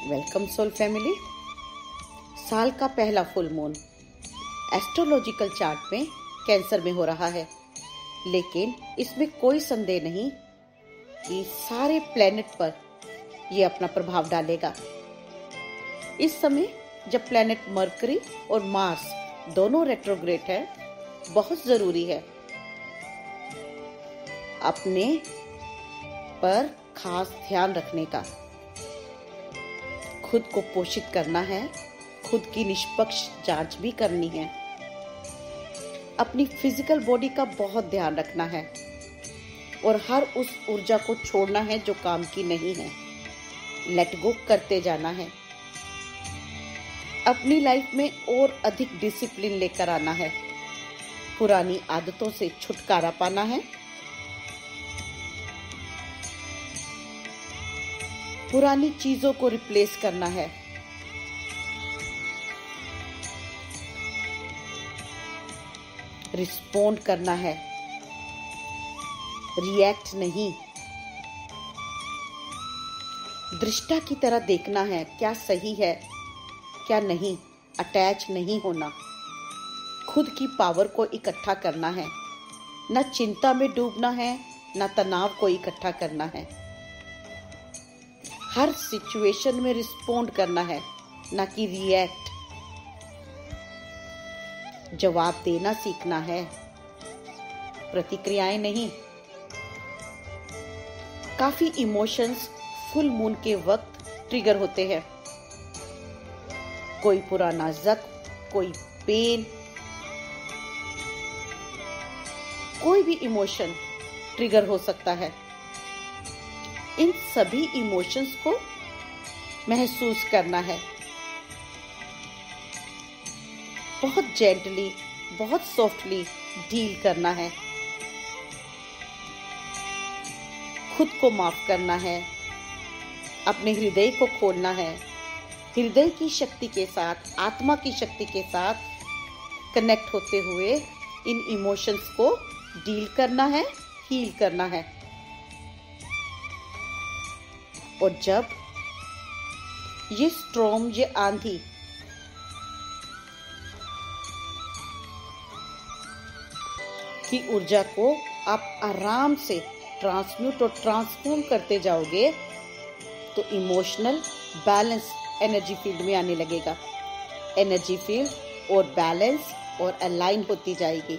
Welcome soul family. साल का पहला फुल मून। एस्ट्रोलॉजिकल चार्ट में कैंसर में हो रहा है। लेकिन इसमें कोई संदेह नहीं कि सारे प्लेनेट पर यह अपना प्रभाव डालेगा। इस समय जब प्लेनेट मरकरी और मार्स दोनों रेट्रोग्रेड है, बहुत ज़रूरी है। अपने पर खास ध्यान रखने का। खुद को पोषित करना है, खुद की निष्पक्ष जाँच भी करनी है। अपनी फ़िज़िकल बॉडी का बहुत ध्यान रखना है और हर उस ऊर्जा को छोड़ना है जो काम की नहीं है। लेट गो करते जाना है। अपनी लाइफ में और अधिक डिसिप्लिन लेकर आना है। पुरानी आदतों से छुटकारा पाना है। पुरानी चीज़ों को रिप्लेस करना है। रिस्पोंड करना है। रिएक्ट नहीं। दृष्टा की तरह देखना है, क्या सही है, क्या नहीं। अटैच नहीं होना। खुद की पावर को इकट्ठा करना है। ना चिंता में डूबना है, ना तनाव को इकट्ठा करना है। हर सिचुएशन में रिस्पोंड करना है, ना कि रिएक्ट जवाब देना सीखना है, प्रतिक्रियाएँ नहीं. काफ़ी इमोशंस फुल मून के वक्त ट्रिगर होते हैं. कोई पुराना जख्म, कोई पेन कोई भी इमोशन ट्रिगर हो सकता है. इन सभी इमोशंस को महसूस करना है। बहुत जेंटली बहुत सॉफ्टली डील करना है। खुद को माफ़ करना है। अपने हृदय को खोलना है। हृदय की शक्ति के साथ, आत्मा की शक्ति के साथ कनेक्ट होते हुए इन इमोशंस को डील करना है हील करना है। और जब ये स्ट्रॉम, ये आंधी की ऊर्जा को आप आराम से ट्रांसम्यूट और ट्रांसफॉर्म करते जाओगे तो इमोशनल बैलेंस एनर्जी फ़ील्ड में आने लगेगा। एनर्जी फ़ील्ड और बैलेंस और अलाइन होती जाएगी।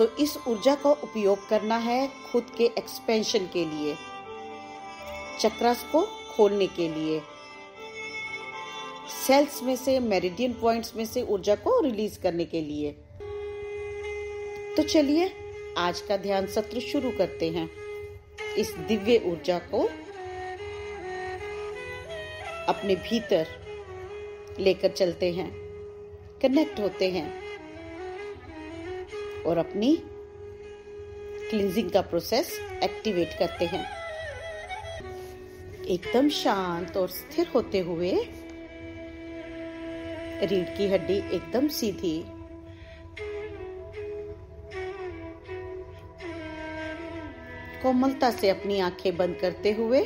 तो इस ऊर्जा का उपयोग करना है खुद के एक्सपेंशन के लिए चक्रस को खोलने के लिए। सेल्स में से मेरिडियन पॉइंट्स में से ऊर्जा को रिलीज़ करने के लिए। तो चलिए, आज का ध्यान सत्र शुरू करते हैं। इस दिव्य ऊर्जा को अपने भीतर लेकर चलते हैं कनेक्ट होते हैं। और अपनी क्लींजिंग का प्रोसेस एक्टिवेट करते हैं। एकदम शांत और स्थिर होते हुए रीढ़ की हड्डी एकदम सीधी। कोमलता से अपनी आँखें बंद करते हुए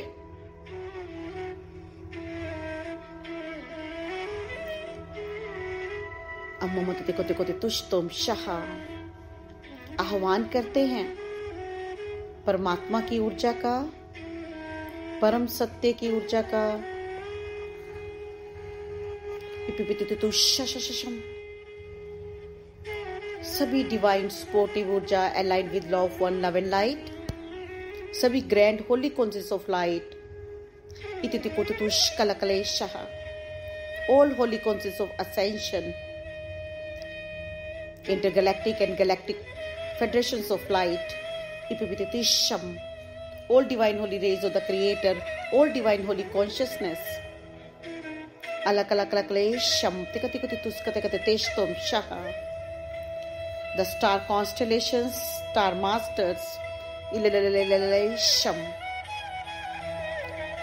अम्मा तेको ते तुम शाह। आह्वान करते हैं। परमात्मा की ऊर्जा का, परम सत्य की ऊर्जा का। सभी डिवाइन सपोर्टिव ऊर्जा allied with love of one love and light सभी grand holy conscious of light कलकलेशः all holy conscious of ascension intergalactic and galactic federations of light, Ipipitisham, all divine holy rays of the Creator, all divine holy consciousness. The star constellations, star masters.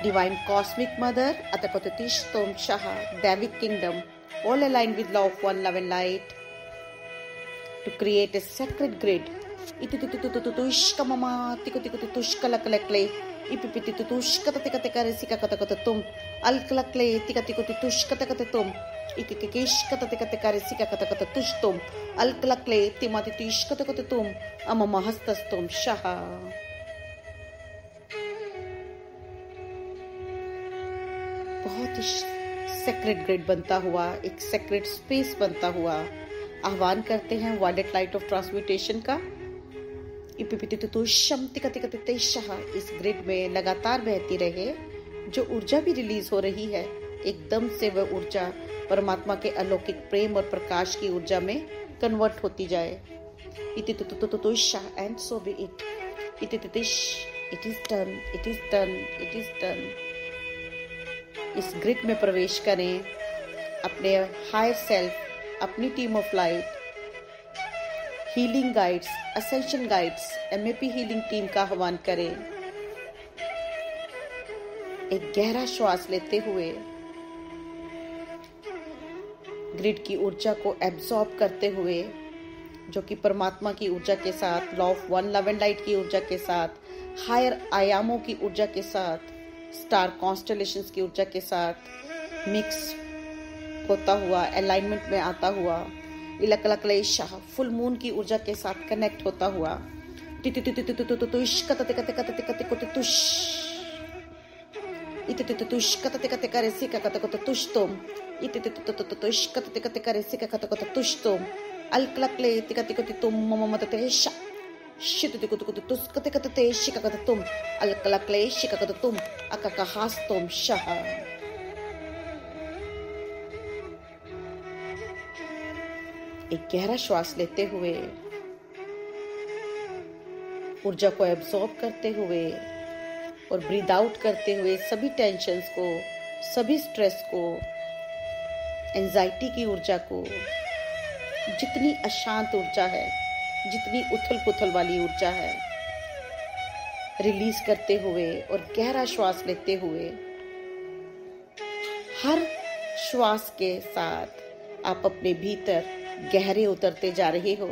Divine Cosmic Mother, Atakotitishtom Kingdom, all aligned with love, one love and light. To create a sacred grid. बहुत ही secret grid बनता हुआ, एक secret space बनता हुआ आह्वान करते हैं violet light of transmutation का। इस ग्रिड में लगातार बहती रहे, जो ऊर्जा भी रिलीज़ हो रही है, एकदम से वह ऊर्जा परमात्मा के अलौकिक प्रेम और प्रकाश की ऊर्जा में कन्वर्ट होती जाए। And so be it it is done it is done it is done इस ग्रिड में प्रवेश करें, अपने हायर सेल्फ अपनी team of light healing guides ascension guides MAP healing team का आह्वान करें। एक गहरा श्वास लेते हुए ग्रिड की ऊर्जा को एब्सॉर्ब करते हुए, जो कि परमात्मा की ऊर्जा के साथ law of one love and light की ऊर्जा के साथ हायर आयामों की ऊर्जा के साथ स्टार कॉन्स्टलेशन की ऊर्जा के साथ मिक्स होता हुआ अलाइनमेंट में आता हुआ इलकलकले शाह फुल मून की ऊर्जा के साथ कनेक्ट होता हुआ तुम कते एक गहरा श्वास लेते हुए, ऊर्जा को एब्सॉर्ब करते हुए और ब्रीद आउट करते हुए सभी टेंशन्स को, सभी स्ट्रेस को एंजाइटी की ऊर्जा को, जितनी अशांत ऊर्जा है, जितनी उथल पुथल वाली ऊर्जा है रिलीज़ करते हुए और गहरा श्वास लेते हुए, हर श्वास के साथ आप अपने भीतर गहरे उतरते जा रहे हो।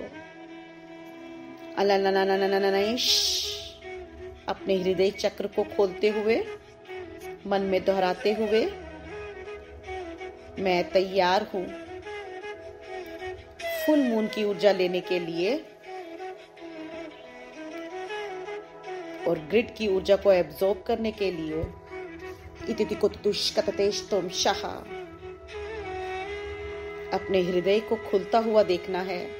अपने हृदय चक्र को खोलते हुए, मन में दोहराते हुए, मैं तैयार हूँ। फुल मून की ऊर्जा लेने के लिए और ग्रिड की ऊर्जा को एब्जॉर्ब करने के लिए। शाह। अपने हृदय को खुलता हुआ देखना है।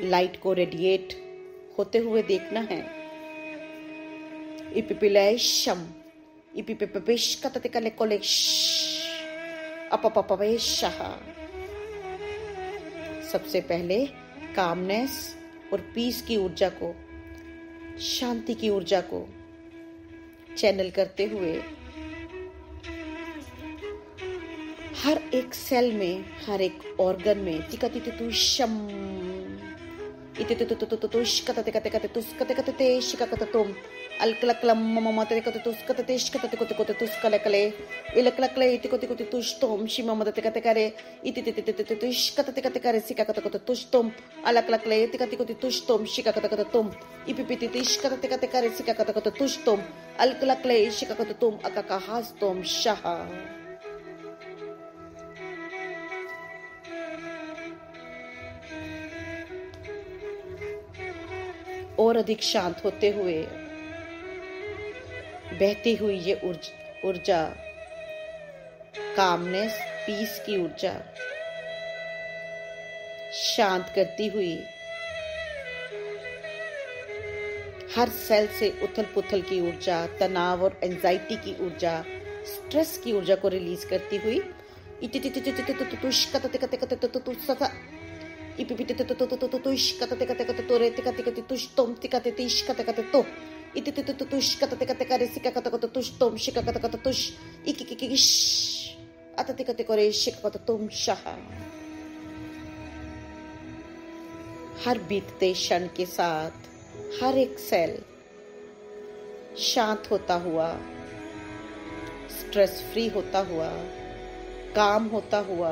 लाइट को रेडिएट होते हुए देखना है। इपिपिलेशम कोलेश सबसे पहले कामनेस और पीस की ऊर्जा को, शांति की ऊर्जा को चैनल करते हुए हर एक सेल में, हर एक ऑर्गन में तिका तितु शम अलकलकलम इलकलकले इति कोति कोति तुष्टोम। शिमा मदते कते करे इति तिति तिति तिति कते और अधिक शांत होते हुए बहती हुई ये ऊर्जा कामनेस पीस की ऊर्जा शांत करती हुई हर सेल से उथल पुथल की ऊर्जा, तनाव और एंजाइटी की ऊर्जा स्ट्रेस की ऊर्जा को रिलीज़ करती हुई ipipiti tu tu tu tu tu tu tush kata teka teka tu tore teka teka tu tush tom tika te tish kata kata to iti tu tu tu tush kata teka teka re sika kata kata tush tom shika kata kata tush iki iki iki sh ata teka teka re shika kata tom shaha हर बीतते क्षण के साथ हर एक cell शांत होता हुआ stress free होता हुआ काम होता हुआ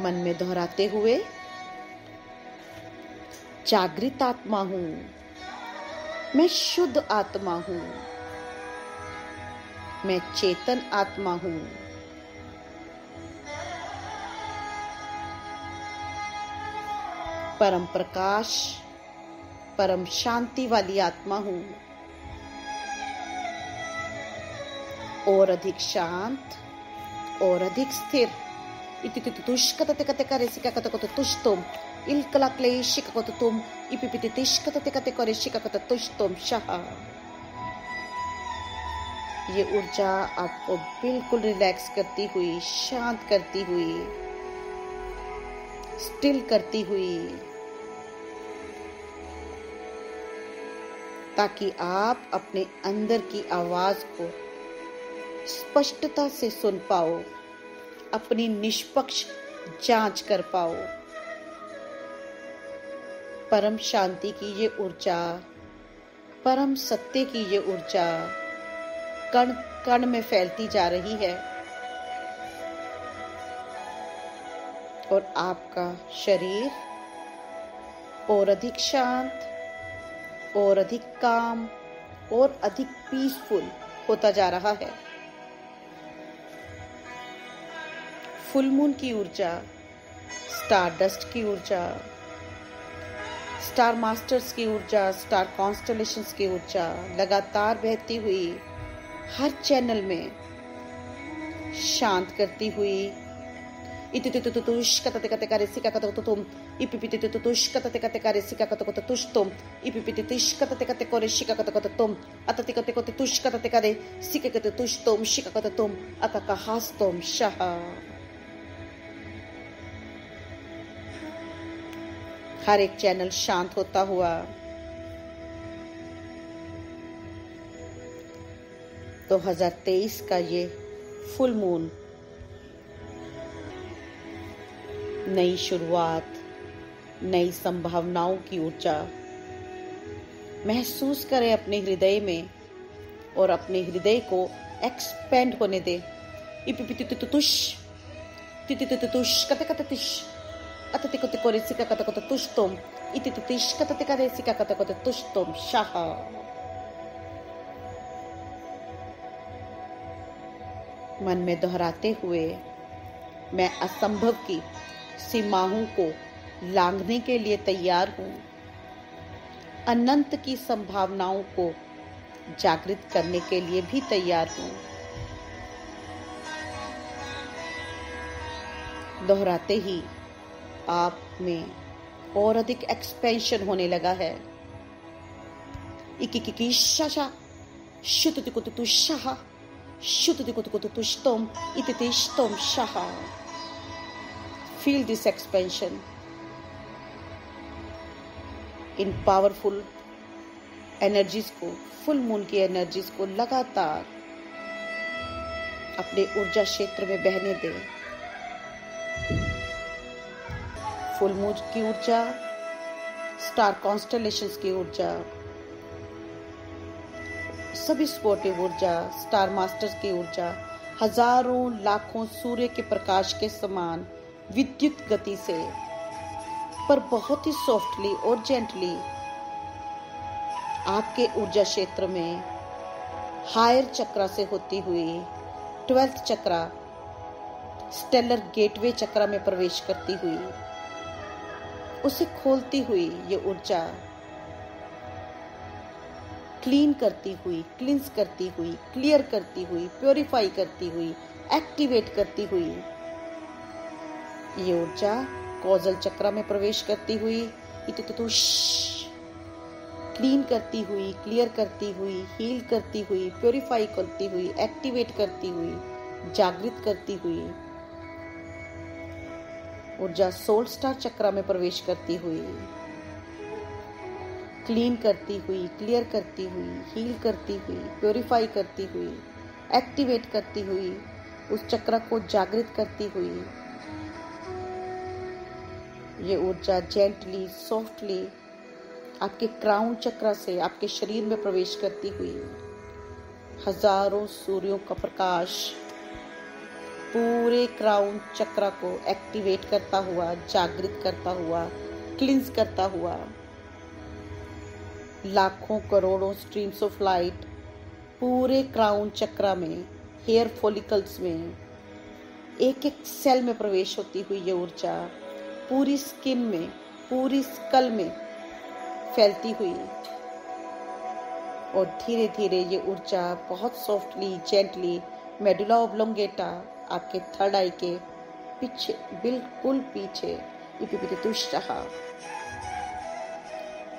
मन में दोहराते हुए, जागृत आत्मा हूँ, मैं शुद्ध आत्मा हूँ, मैं चेतन आत्मा हूँ। परम प्रकाश, परम शांति वाली आत्मा हूँ। और अधिक शांत, और अधिक स्थिर करे शिका कते तुष्टुम शाह ये ऊर्जा आपको बिल्कुल रिलैक्स करती हुई, शांत करती हुई स्टिल करती हुई, ताकि आप अपने अंदर की आवाज़ को स्पष्टता से सुन पाओ। अपनी निष्पक्ष जाँच कर पाओ। परम शांति की ये ऊर्जा, परम सत्य की ये ऊर्जा कण कण में फैलती जा रही है। और आपका शरीर और अधिक शांत, और अधिक काम, और अधिक पीसफुल होता जा रहा है। फुल मून की ऊर्जा स्टार डस्ट की ऊर्जा स्टार मास्टर्स की ऊर्जा स्टार कॉन्स्टलेशंस की ऊर्जा लगातार बहती हुई हर चैनल में शांत करती हुई तुम हर एक चैनल शांत होता हुआ। 2023 का ये फुल मून नई शुरुआत, नई संभावनाओं की ऊर्जा। महसूस करें अपने हृदय में और अपने हृदय को एक्सपेंड होने दे। इपिपितितुतुष तितितितुष कते कते तिश अतति कते कोरे सिका कते कते तुष तुम इतितितिश कते करे सिका कते कते तुष तुम शाह मन में दोहराते हुए मैं असंभव की सीमाओं को लांघने के लिए तैयार हूँ। अनंत की संभावनाओं को जागृत करने के लिए भी तैयार हूँ। दोहराते ही आप में और अधिक एक्सपेंशन होने लगा है shaha. Feel this इन पावरफुल एनर्जीज को फुल मून की एनर्जीज को लगातार अपने ऊर्जा क्षेत्र में बहने दें फुल मून की ऊर्जा, स्टार कॉन्स्टलेशंस की ऊर्जा, सभी स्पोर्टिव ऊर्जा स्टार मास्टर्स की ऊर्जा, हज़ारों लाखों सूर्य के प्रकाश के समान विद्युत गति से, पर बहुत ही सॉफ्टली और जेंटली आपके ऊर्जा क्षेत्र में हायर चक्रा से होती हुई twelfth chakra stellar gateway chakra में प्रवेश करती हुई उसे खोलती हुई ये ऊर्जा क्लीन करती हुई क्लिंस करती हुई क्लियर करती हुई प्योरीफाई करती हुई एक्टिवेट करती हुई ये ऊर्जा कौजल चक्र में प्रवेश करती हुई क्लीन करती हुई क्लियर करती हुई हील करती हुई प्योरीफाई करती हुई एक्टिवेट करती हुई जागृत करती हुई ऊर्जा सोल स्टार चक्र में प्रवेश करती हुई क्लीन करती हुई क्लियर करती हुई हील करती हुई प्योरीफाई करती हुई एक्टिवेट करती हुई, उस चक्र को जागृत करती हुई, ये ऊर्जा जेंटली सॉफ्टली आपके क्राउन चक्र से आपके शरीर में प्रवेश करती हुई, हज़ारों सूर्यों का प्रकाश पूरे क्राउन चक्र को एक्टिवेट करता हुआ, जागृत करता हुआ क्लिंस करता हुआ, लाखों करोड़ों स्ट्रीम्स ऑफ़ लाइट पूरे क्राउन चक्रा में हेयर फॉलिकल्स में एक एक सेल में प्रवेश होती हुई ये ऊर्जा पूरी स्किन में, पूरी स्कल में फैलती हुई और धीरे धीरे ये ऊर्जा बहुत सॉफ्टली जेंटली मेडुला ओब्लोंगेटा आपके थर्ड आई के पीछे, बिल्कुल पीछे रहा।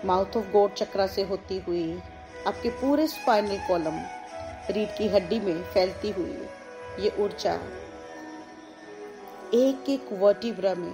माउथ ऑफ़ गोड चक्रा से होती हुई, आपके पूरे स्पाइनल कॉलम रीढ़ की हड्डी में फैलती हुई, ये ऊर्जा एक एक वर्टिब्रा में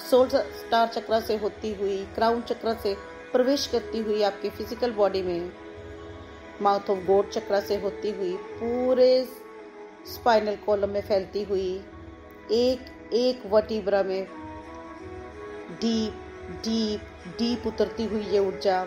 सोल स्टार चक्र से होती हुई क्राउन चक्र से प्रवेश करती हुई आपकी फ़िज़िकल बॉडी में माउथ ऑफ़ गोड चक्र से होती हुई पूरे स्पाइनल कॉलम में फैलती हुई एक एक वटीब्रा में डीप डीप डीप उतरती हुई ये ऊर्जा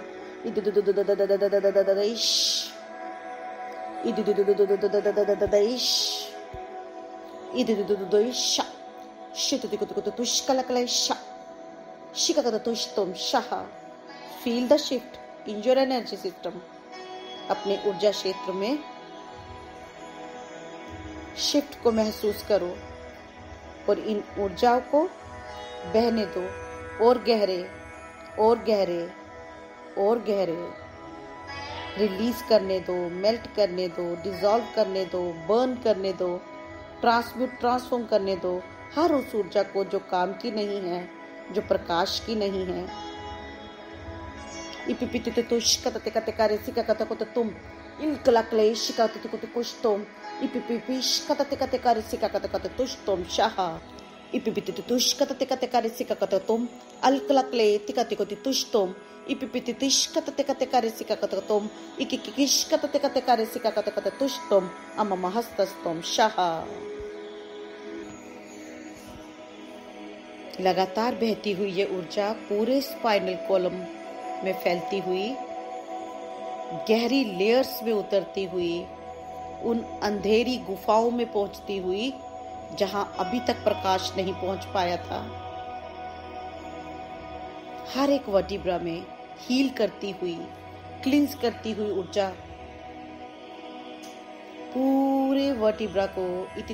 feel the shift in your energy system अपने ऊर्जा क्षेत्र में शिफ्ट को महसूस करो और इन ऊर्जाओं को बहने दो। और गहरे और गहरे और गहरे। रिलीज़ करने दो मेल्ट करने दो डिजॉल्व करने दो बर्न करने दो ट्रांसम्यूट ट्रांसफॉर्म करने दो। हर उस ऊर्जा को जो काम की नहीं है, जो प्रकाश की नहीं है। इपिपितुतुष्कततिकतिकारिसिककतकुततुम इल्कलक्लेशिकततिकुतकुष्तुम इपिपिपिष्कततिकतिकारिसिककतकतुष्तुम शः इपिपितुतुष्कततिकतिकारिसिककतुम अल्कलक्लेतिकतिकुतितुष्तुम इपिपितितिष्कततिकतिकारिसिककतकुतुम इकिकिकिष्कततिकतिकारिसिककतकतुष्तुम अममहस्तस्तुम शः लगातार बहती हुई ये ऊर्जा पूरे स्पाइनल कॉलम में फैलती हुई गहरी लेयर्स में उतरती हुई उन अंधेरी गुफाओं में पहुँचती हुई जहाँ अभी तक प्रकाश नहीं पहुँच पाया था हर एक वर्टिब्रा में हील करती हुई क्लिंस करती हुई ऊर्जा पूरे वर्टिब्रा को इति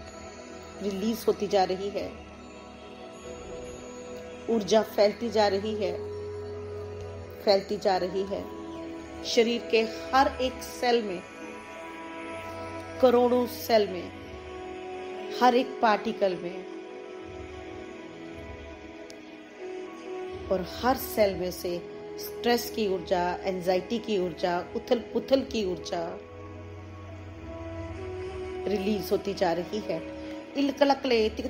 रिलीज़ होती जा रही है। ऊर्जा फैलती जा रही है। फैलती जा रही है। शरीर के हर एक सेल में, करोड़ों सेल में, हर एक पार्टिकल में और हर सेल में से स्ट्रेस की ऊर्जा एंजाइटी की ऊर्जा उथल पुथल की ऊर्जा रिलीज़ होती जा रही है। इलकलकले तिक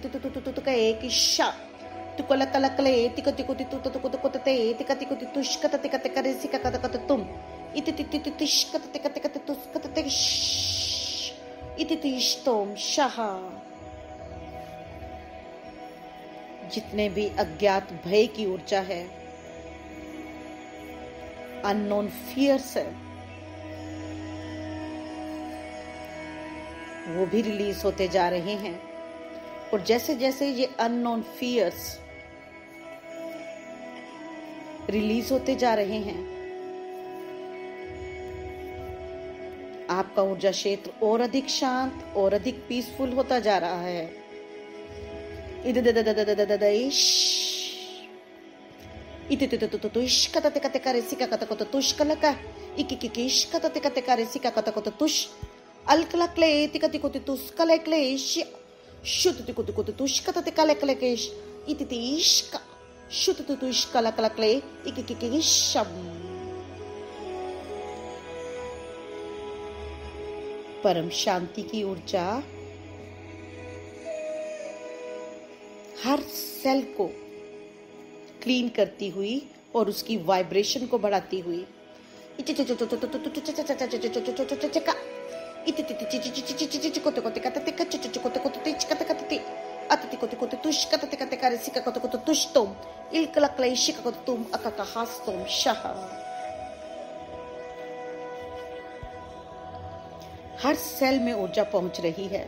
जितने भी अज्ञात भय की ऊर्जा है अननोन फियर्स है वो भी रिलीज़ होते जा रहे हैं और जैसे जैसे ये अननोन फियर्स रिलीज़ होते जा रहे हैं, आपका ऊर्जा क्षेत्र और अधिक शांत और अधिक पीसफुल होता जा रहा है। परम शांति की ऊर्जा। हर सेल को क्लीन करती हुई और उसकी वाइब्रेशन को बढ़ाती हुई। हर सेल में ऊर्जा पहुँच रही है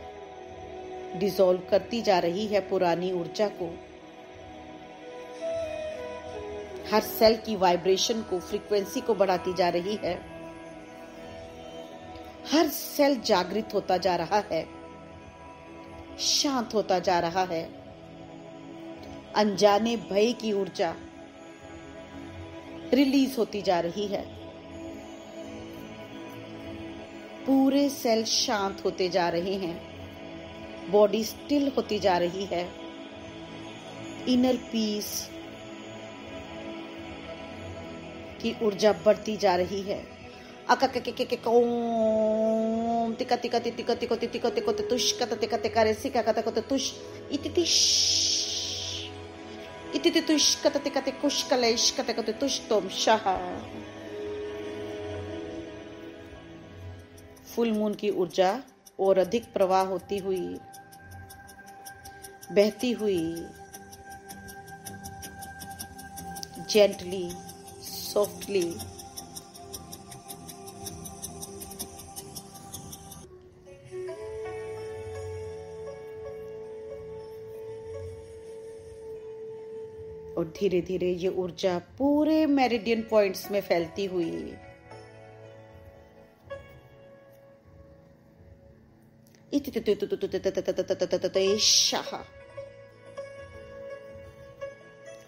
डिसॉल्व करती जा रही है पुरानी ऊर्जा को हर सेल की वाइब्रेशन को फ्रीक्वेंसी को बढ़ाती जा रही है हर सेल जागृत होता जा रहा है, शांत होता जा रहा है। अनजाने भय की ऊर्जा रिलीज़ होती जा रही है। पूरे सेल शांत होते जा रहे हैं, बॉडी स्टिल होती जा रही है। इनर पीस की ऊर्जा बढ़ती जा रही है। शाह फुल मून की ऊर्जा और अधिक प्रवाह होती हुई बहती हुई जेंटली सॉफ्टली और धीरे धीरे ये ऊर्जा पूरे मेरिडियन पॉइंट्स में फैलती हुई।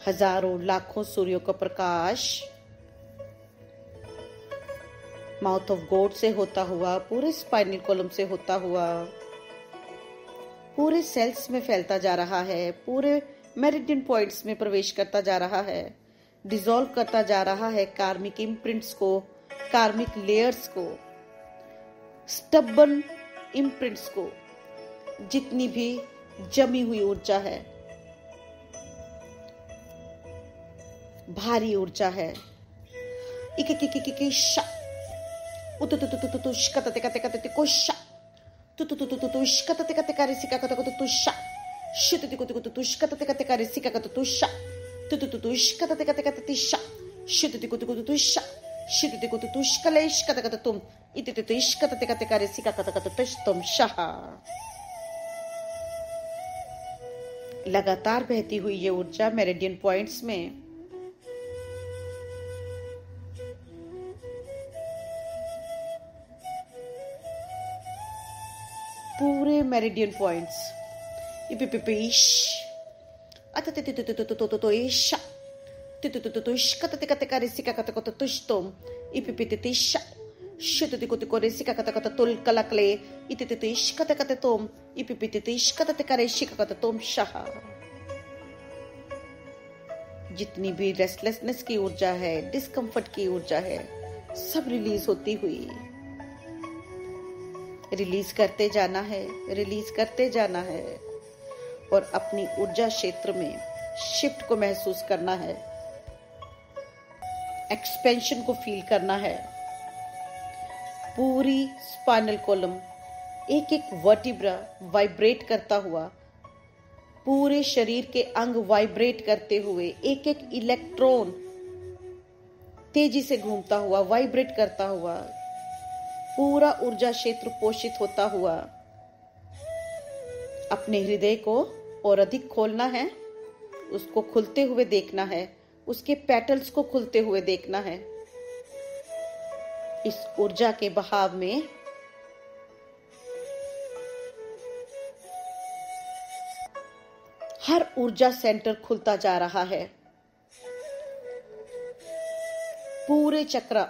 हज़ारों लाखों सूर्यों का प्रकाश माउथ ऑफ़ गोड से होता हुआ पूरे स्पाइनल कॉलम से होता हुआ पूरे सेल्स में फैलता जा रहा है पूरे मेरिडियन पॉइंट्स में प्रवेश करता जा रहा है डिजोल्व करता जा रहा है कार्मिक इम्प्रिंट्स को कार्मिक लेयर्स को स्टबन इम्प्रिंट्स को जितनी भी जमी हुई ऊर्जा है भारी ऊर्जा है इक इक इक इक उत तु तु तु तु ते कते कते तु तु तु तु तु ते कते तु ते तु तु ते सिका कते तु शा Shututukutukutushkatatekatekarisikakutusha. Tutututushkatatekatekatatisha. Shututukutukututusha. Shututukututushkaleshkatakatum. Ititutuishkatatekatekarisikakatakatum shaha. लगातार बहती हुई ये ऊर्जा मेरिडियन पॉइंट्स में पूरे मेरिडियन पॉइंट्स इपिपिपिश अततितितितितितितितितिशा तितितितितितिशकततिकतिकरिसिककतकततुष्टोम इपिपितितिशा शुतितिकुतिकोरिसिककतकततुल कलकले इतितितिशकतकततोम इपिपितितिशकततिकरिसिककततोम शाह जितनी भी रेस्टलेसनेस की ऊर्जा है डिस्कम्फर्ट की ऊर्जा है सब रिलीज़ होती हुई रिलीज़ करते जाना है रिलीज़ करते जाना है और अपनी ऊर्जा क्षेत्र में शिफ्ट को महसूस करना है। एक्सपेंशन को फील करना है। पूरी स्पाइनल कॉलम एक एक वर्टिब्रा वाइब्रेट करता हुआ, पूरे शरीर के अंग वाइब्रेट करते हुए एक एक इलेक्ट्रॉन तेज़ी से घूमता हुआ वाइब्रेट करता हुआ, पूरा ऊर्जा क्षेत्र पोषित होता हुआ अपने हृदय को और अधिक खोलना है, उसको खुलते हुए देखना है, उसके पेटल्स को खुलते हुए देखना है। इस ऊर्जा के बहाव में हर ऊर्जा सेंटर खुलता जा रहा है। पूरे चक्र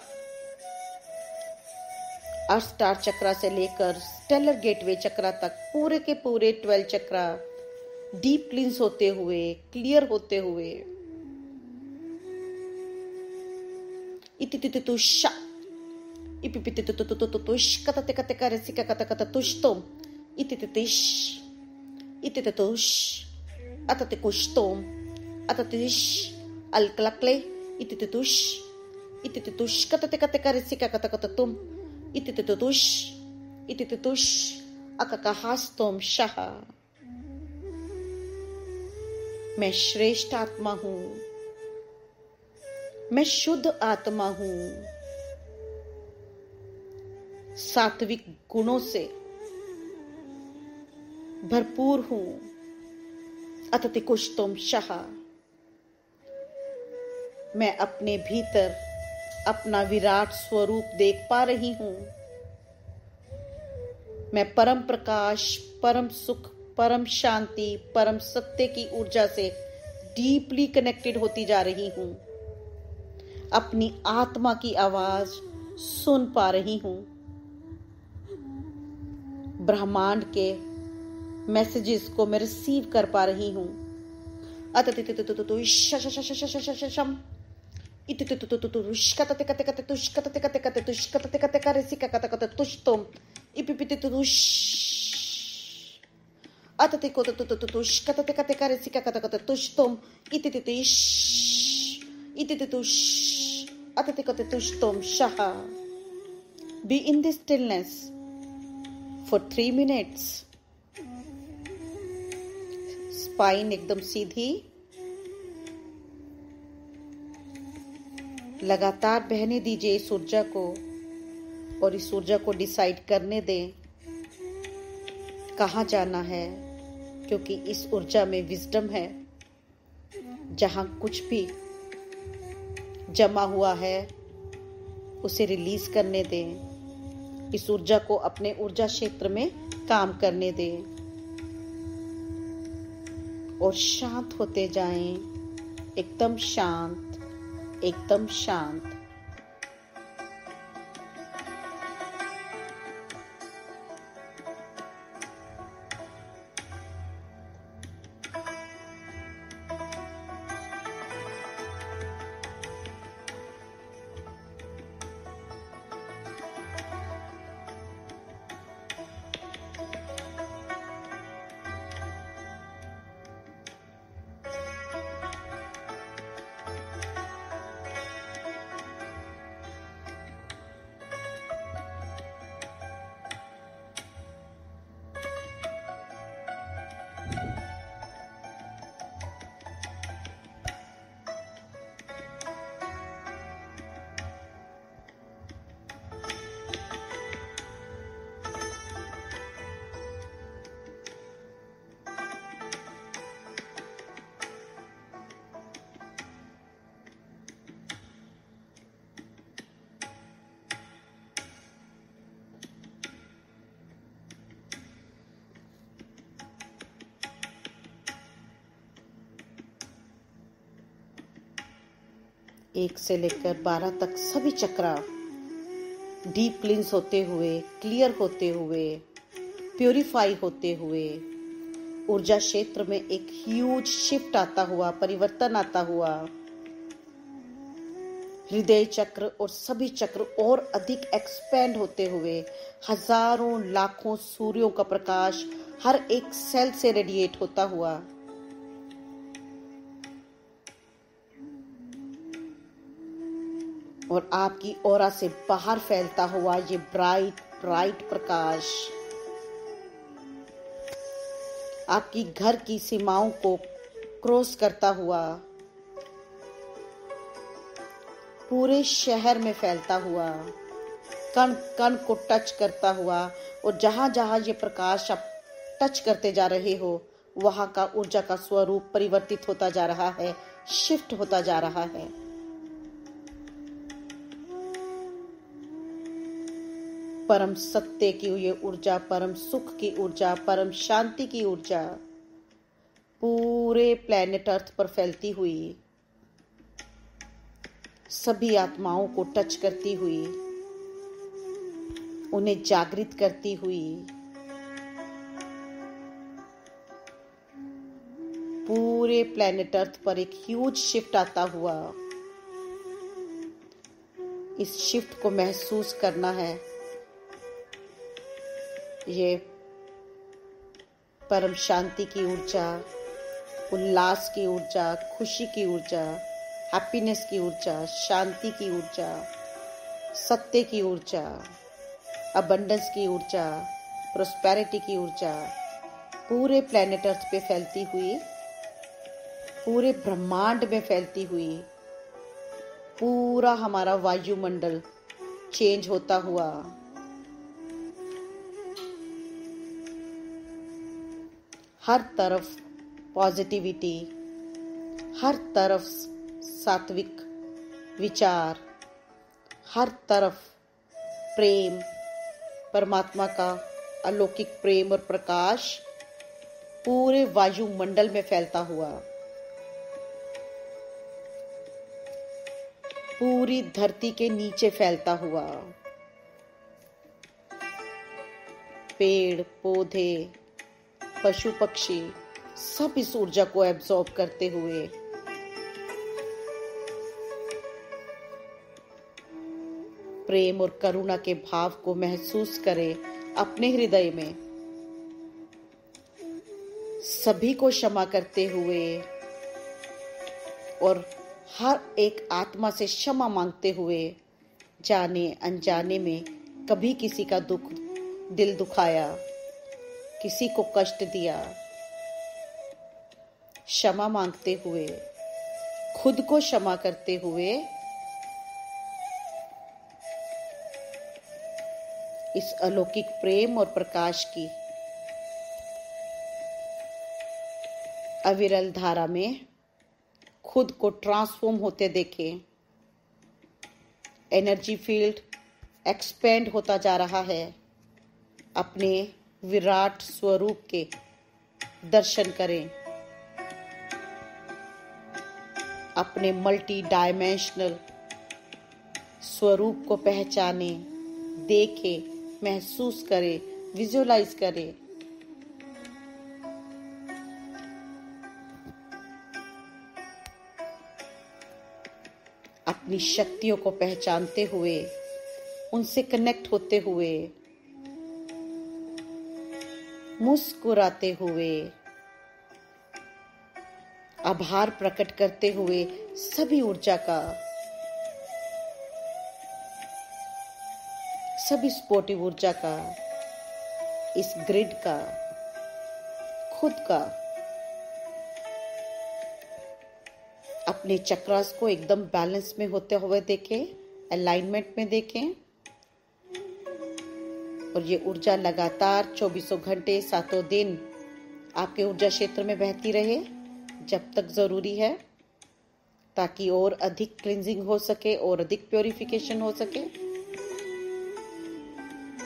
अर्थ स्टार चक्रा से लेकर स्टेलर गेटवे चक्रा तक पूरे के पूरे ट्वेल्व चक्रा डीप क्लींस होते हुए, क्लियर होते हुए। इतितितुषा इपिपितितुतुतुतुष कतते कते करसिका कत कत तुष्टोम इतितितिश इतितितुष। अतते अततिश अलकलकले इतितितुष इतितितुष अककहास्तोम शह मैं श्रेष्ठ आत्मा हूँ मैं शुद्ध आत्मा हूँ सात्विक गुणों से भरपूर हूँ अतति कुछ तुम शाह मैं अपने भीतर अपना विराट स्वरूप देख पा रही हूँ। मैं परम प्रकाश, परम सुख, परम शांति, परम सत्य की ऊर्जा से डीपली कनेक्टेड होती जा रही हूँ। अपनी आत्मा की आवाज़ सुन पा रही हूँ। ब्रह्मांड के मैसेजेस को मैं रिसीव कर पा रही हूँ। अतति को तुष कतते कते करे सिका कत कत तुष तुम इति तितिश इति तितुष अतति कते तुष तुम शह be in this stillness for three minutes spine एकदम सीधी लगातार बहने दीजिए इस ऊर्जा को और इस ऊर्जा को डिसाइड करने दें कहाँ जाना है, क्योंकि इस ऊर्जा में विजडम है, जहाँ कुछ भी जमा हुआ है, उसे रिलीज़ करने दें। इस ऊर्जा को अपने ऊर्जा क्षेत्र में काम करने दें और शांत होते जाएँ, एकदम शांत। एकदम शांत। एक से लेकर बारह तक सभी चक्रा डीप क्लींस होते हुए, क्लियर होते हुए, प्योरीफाई होते हुए, ऊर्जा क्षेत्र में एक ह्यूज शिफ्ट आता हुआ, परिवर्तन आता हुआ। हृदय चक्र और सभी चक्र और अधिक एक्सपेंड होते हुए, हज़ारों लाखों सूर्यों का प्रकाश हर एक सेल से रेडिएट होता हुआ। और आपकी और से बाहर फैलता हुआ ये ब्राइट ब्राइट प्रकाश। आपकी घर की सीमाओं को क्रॉस करता हुआ, पूरे शहर में फैलता हुआ, कण कण को टच करता हुआ और जहाँ जहाँ ये प्रकाश आप टच करते जा रहे हो, वहाँ का ऊर्जा का स्वरूप परिवर्तित होता जा रहा है शिफ्ट होता जा रहा है। परम सत्य की ये ऊर्जा, परम सुख की ऊर्जा, परम शांति की ऊर्जा पूरे प्लेनेट अर्थ पर फैलती हुई, सभी आत्माओं को टच करती हुई, उन्हें जागृत करती हुई, पूरे प्लेनेट अर्थ पर एक ह्यूज शिफ्ट आता हुआ। इस शिफ्ट को महसूस करना है। ये परम शांति की ऊर्जा, उल्लास की ऊर्जा, खुशी की ऊर्जा हैप्पीनेस की ऊर्जा, शांति की ऊर्जा, सत्य की ऊर्जा अबंडेंस की ऊर्जा प्रोस्पेरिटी की ऊर्जा पूरे प्लेनेट अर्थ पे फैलती हुई, पूरे ब्रह्मांड में फैलती हुई, पूरा हमारा वायुमंडल चेंज होता हुआ हर तरफ़ पॉजिटिविटी, हर तरफ़ सात्विक विचार, हर तरफ़ प्रेम, परमात्मा का अलौकिक प्रेम और प्रकाश पूरे वायुमंडल में फैलता हुआ। पूरी धरती के नीचे फैलता हुआ। पेड़, पौधे पशु पक्षी सब इस ऊर्जा को एब्जॉर्ब करते हुए। प्रेम और करुणा के भाव को महसूस करें अपने हृदय में। सभी को क्षमा करते हुए और हर एक आत्मा से क्षमा मांगते हुए जाने अनजाने में कभी किसी का दुख दिल दुखाया। किसी को कष्ट दिया, क्षमा मांगते हुए, खुद को क्षमा करते हुए, इस अलौकिक प्रेम और प्रकाश की अविरल धारा में खुद को ट्रांसफॉर्म होते देखें। एनर्जी फ़ील्ड एक्सपेंड होता जा रहा है अपने विराट स्वरूप के दर्शन करें। अपने मल्टी डायमेंशनल स्वरूप को पहचाने, देखे, महसूस करे विजुअलाइज करे। अपनी शक्तियों को पहचानते हुए, उनसे कनेक्ट होते हुए मुस्कुराते हुए, आभार प्रकट करते हुए सभी ऊर्जा का, सभी स्पोर्टिव ऊर्जा का, इस ग्रिड का, खुद का, अपने चक्रास को एकदम बैलेंस में होते हुए देखें अलाइनमेंट में देखें। और ये ऊर्जा लगातार चौबीसों घंटे सातों दिन आपके ऊर्जा क्षेत्र में बहती रहे, जब तक ज़रूरी है, ताकि और अधिक क्लिनजिंग हो सके, और अधिक प्योरिफिकेशन हो सके।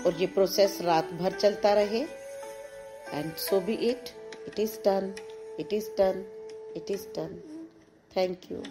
और ये प्रोसेस रात भर चलता रहे। And so be it it is done it is done it is done thank you